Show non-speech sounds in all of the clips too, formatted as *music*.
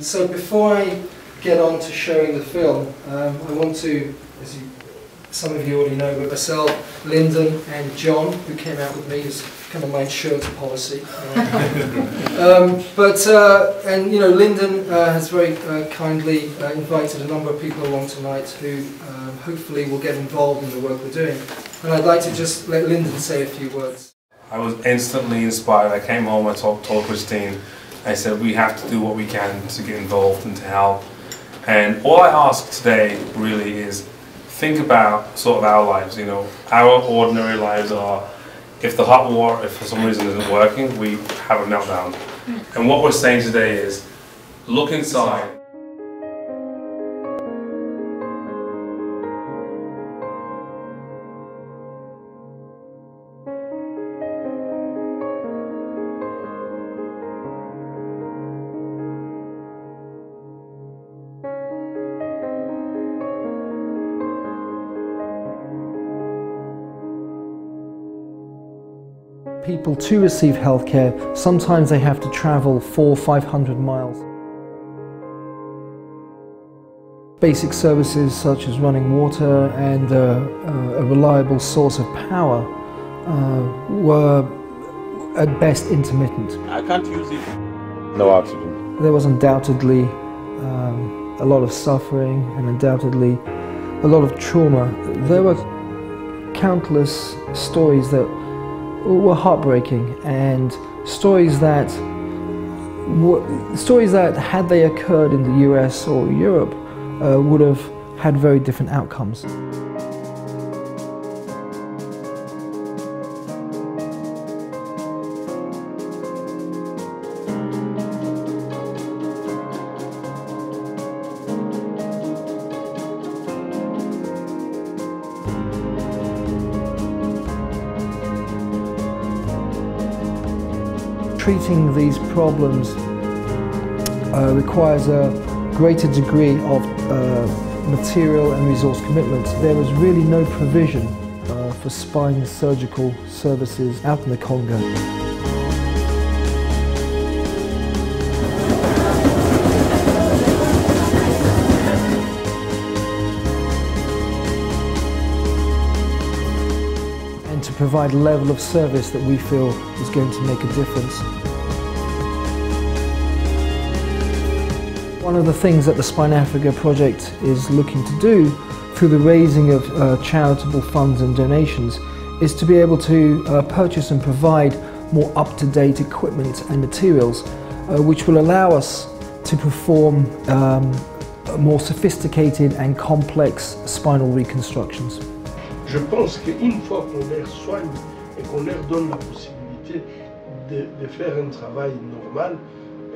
so before I get on to showing the film, um, I want to, as you, some of you already know, but myself, Lyndon and John, who came out with me, is kind of my insurance policy. *laughs* um, but, uh, and you know, Lyndon uh, has very uh, kindly uh, invited a number of people along tonight who um, hopefully will get involved in the work we're doing. And I'd like to just let Lyndon say a few words. I was instantly inspired. I came home, I told, told Christine, I said, we have to do what we can to get involved and to help. And all I ask today really is think about sort of our lives, you know, our ordinary lives are, if the hot water, if for some reason isn't working, we have a meltdown. And what we're saying today is, look inside. People to receive healthcare, sometimes they have to travel four, five hundred miles. Basic services such as running water and uh, uh, a reliable source of power uh, were at best intermittent. I can't use it. No oxygen. There was undoubtedly um, a lot of suffering and undoubtedly a lot of trauma. There were countless stories that were heartbreaking and stories that stories that had they occurred in the US or Europe uh, would have had very different outcomes. Treating these problems uh, requires a greater degree of uh, material and resource commitment. There was really no provision uh, for spine surgical services out in the Congo. Provide a level of service that we feel is going to make a difference. One of the things that the Spine Africa project is looking to do through the raising of uh, charitable funds and donations is to be able to uh, purchase and provide more up-to-date equipment and materials uh, which will allow us to perform um, more sophisticated and complex spinal reconstructions. Je pense qu'une fois qu'on les soigne et qu'on leur donne la possibilité de, de faire un travail normal,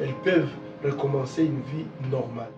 elles peuvent recommencer une vie normale.